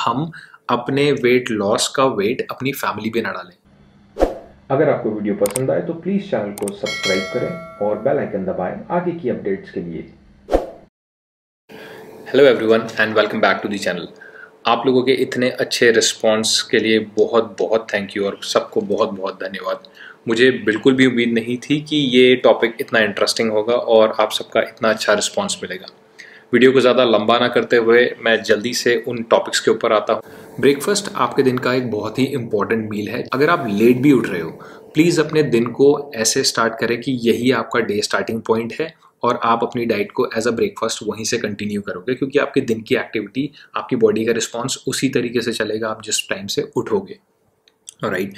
हम अपने weight loss का वेट अपनी फैमिली पे ना डालें। अगर आपको वीडियो पसंद आए तो प्लीज़ चैनल को सब्सक्राइब करें और बेल आइकन दबाएँ आगे की अपडेट्स के लिए। Hello everyone and welcome back to the channel आप लोगों के इतने अच्छे रिस्पॉन्स के लिए बहुत बहुत थैंक यू और सबको बहुत बहुत धन्यवाद। मुझे बिल्कुल भी उम्मीद नहीं थी कि ये टॉपिक इतना इंटरेस्टिंग होगा और आप सबका इतना अच्छा रिस्पॉन्स मिलेगा। वीडियो को ज़्यादा लंबा ना करते हुए मैं जल्दी से उन टॉपिक्स के ऊपर आता हूँ। ब्रेकफास्ट आपके दिन का एक बहुत ही इंपॉर्टेंट मील है। अगर आप लेट भी उठ रहे हो प्लीज़ अपने दिन को ऐसे स्टार्ट करें कि यही आपका डे स्टार्टिंग पॉइंट है और आप अपनी डाइट को एज अ ब्रेकफास्ट वहीं से कंटिन्यू करोगे, क्योंकि आपके दिन की एक्टिविटी आपकी बॉडी का रिस्पॉन्स उसी तरीके से चलेगा आप जिस टाइम से उठोगे। राइट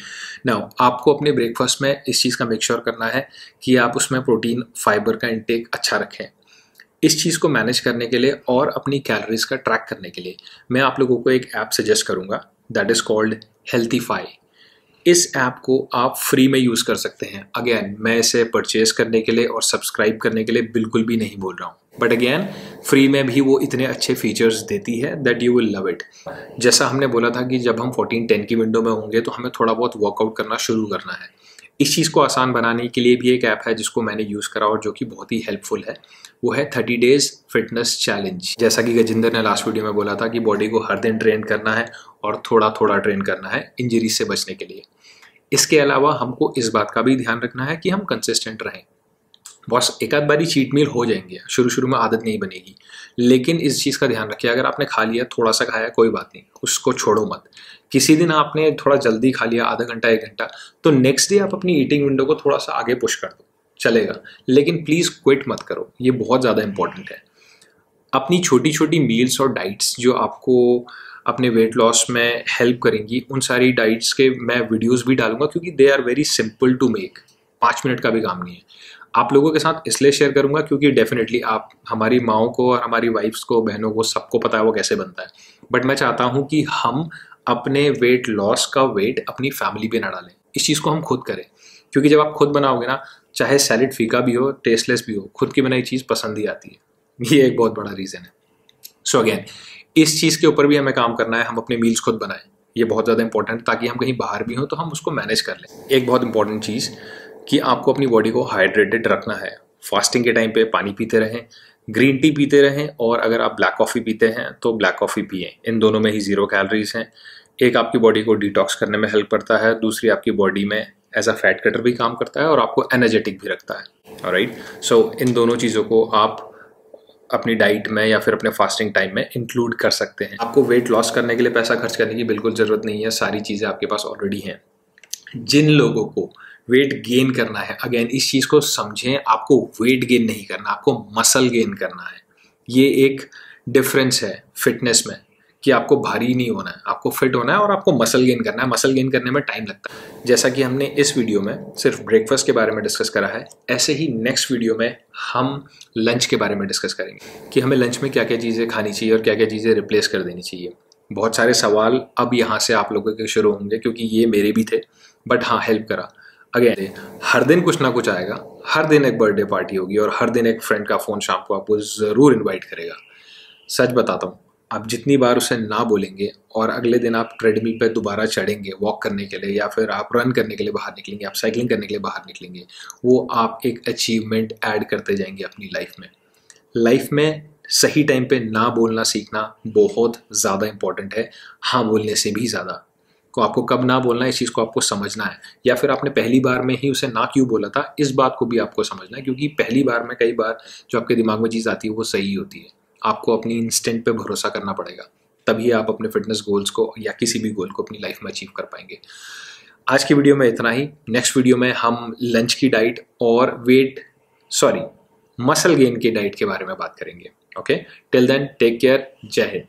नाउ आपको अपने ब्रेकफास्ट में इस चीज़ का मेक श्योर sure करना है कि आप उसमें प्रोटीन फाइबर का इंटेक अच्छा रखें। इस चीज़ को मैनेज करने के लिए और अपनी कैलोरीज का ट्रैक करने के लिए, मैं आप लोगों को एक ऐप सजेस्ट करूँगा दैट इज़ कॉल्ड हेल्थीफाई इस ऐप को आप फ्री में यूज़ कर सकते हैं। अगेन मैं इसे परचेज करने के लिए और सब्सक्राइब करने के लिए बिल्कुल भी नहीं बोल रहा हूँ। बट अगेन फ्री में भी वो इतने अच्छे फीचर्स देती है that you will love it जैसा हमने बोला था कि जब हम 14 10 की विंडो में होंगे तो हमें थोड़ा बहुत वर्कआउट करना शुरू करना है। इस चीज़ को आसान बनाने के लिए भी एक ऐप है जिसको मैंने यूज़ करा और जो कि बहुत ही हेल्पफुल है। वो है थर्टी डेज़ फिटनेस चैलेंज जैसा कि गजिंदर ने लास्ट वीडियो में बोला था कि बॉडी को हर दिन ट्रेन करना है और थोड़ा थोड़ा ट्रेन करना है इंजरी से बचने के लिए। इसके अलावा हमको इस बात का भी ध्यान रखना है कि हम कंसिस्टेंट रहें। बस, एक आध बारी चीट मील हो जाएँगे। शुरू शुरू में आदत नहीं बनेगी। लेकिन इस चीज़ का ध्यान रखिए, अगर आपने खा लिया, थोड़ा सा खाया, कोई बात नहीं, उसको छोड़ो मत। किसी दिन आपने थोड़ा जल्दी खा लिया, आधा घंटा, एक घंटा तो नेक्स्ट डे आप अपनी ईटिंग विंडो को थोड़ा सा आगे पुश कर दो। चलेगा। लेकिन प्लीज़ क्विट मत करो। ये बहुत ज़्यादा इंपॉर्टेंट है। अपनी छोटी छोटी मील्स और डाइट्स जो आपको अपने वेट लॉस में हेल्प करेंगी, उन सारी डाइट्स के मैं वीडियोस भी डालूँगा क्योंकि they are very simple to make पाँच मिनट का भी काम नहीं है। आप लोगों के साथ इसलिए शेयर करूँगा क्योंकि डेफिनेटली आप, हमारी माओ को और हमारी वाइफ्स को, बहनों को, सबको पता है वो कैसे बनता है। बट मैं चाहता हूँ कि हम अपने वेट लॉस का वेट अपनी फैमिली पे ना डालें। इस चीज़ को हम खुद करें। क्योंकि जब आप खुद बनाओगे ना, चाहे सैलिड फीका भी हो टेस्टलेस भी हो, खुद की बनाई चीज़ पसंद ही आती है। ये एक बहुत बड़ा रीज़न है। सो so अगेन इस चीज़ के ऊपर भी हमें काम करना है, हम अपने मील्स खुद बनाएँ। ये बहुत ज़्यादा इंपॉर्टेंट ताकि हम कहीं बाहर भी हों तो हम उसको मैनेज कर लें। एक बहुत इंपॉर्टेंट चीज़ कि आपको अपनी बॉडी को हाइड्रेटेड रखना है। फास्टिंग के टाइम पे पानी पीते रहें ग्रीन टी पीते रहें और अगर आप ब्लैक कॉफ़ी पीते हैं तो ब्लैक कॉफ़ी पिए। इन दोनों में ही ज़ीरो कैलोरीज हैं। एक आपकी बॉडी को डिटॉक्स करने में हेल्प करता है दूसरी आपकी बॉडी में एज अ फैट कटर भी काम करता है और आपको एनर्जेटिक भी रखता है। Right so right? so, इन दोनों चीज़ों को आप अपनी डाइट में या फिर अपने फास्टिंग टाइम में इंक्लूड कर सकते हैं। आपको वेट लॉस करने के लिए पैसा खर्च करने की बिल्कुल ज़रूरत नहीं है सारी चीज़ें आपके पास ऑलरेडी हैं। जिन लोगों को वेट गेन करना है। अगेन इस चीज़ को समझें, आपको वेट गेन नहीं करना, आपको मसल गेन करना है। ये एक डिफरेंस है फिटनेस में, कि आपको भारी नहीं होना है, आपको फिट होना है और आपको मसल गेन करना है। मसल गेन करने में टाइम लगता है। जैसा कि हमने इस वीडियो में सिर्फ़ ब्रेकफास्ट के बारे में डिस्कस करा है, ऐसे ही नेक्स्ट वीडियो में हम लंच के बारे में डिस्कस करेंगे, कि हमें लंच में क्या क्या चीज़ें खानी चाहिए और क्या क्या चीज़ें रिप्लेस कर देनी चाहिए। बहुत सारे सवाल अब यहाँ से आप लोगों के शुरू होंगे, क्योंकि ये मेरे भी थे बट हाँ हेल्प करा। अगेन हर दिन कुछ ना कुछ आएगा। हर दिन एक बर्थडे पार्टी होगी और हर दिन एक फ्रेंड का फ़ोन शाम को आपको ज़रूर इनवाइट करेगा। सच बताता हूँ, आप जितनी बार उसे ना बोलेंगे और अगले दिन आप ट्रेडमिल पे दोबारा चढ़ेंगे वॉक करने के लिए या फिर आप रन करने के लिए बाहर निकलेंगे, आप साइकिलिंग करने के लिए बाहर निकलेंगे, वो आप एक अचीवमेंट ऐड करते जाएँगे अपनी लाइफ में। लाइफ में सही टाइम पे ना बोलना सीखना बहुत ज़्यादा इंपॉर्टेंट है। हाँ बोलने से भी ज़्यादा। को आपको कब ना बोलना है, इस चीज़ को आपको समझना है। या फिर आपने पहली बार में ही उसे ना क्यों बोला था, इस बात को भी आपको समझना है, क्योंकि पहली बार में कई बार जो आपके दिमाग में चीज़ आती है, वो सही होती है। आपको अपनी इंस्टेंट पे भरोसा करना पड़ेगा। तभी आप अपने फिटनेस गोल्स को या किसी भी गोल को अपनी लाइफ में अचीव कर पाएँगे। आज की वीडियो में इतना ही। नेक्स्ट वीडियो में हम लंच की डाइट और वेट सॉरी मसल गेन की डाइट के बारे में बात करेंगे। Okay till then take care जय हिंद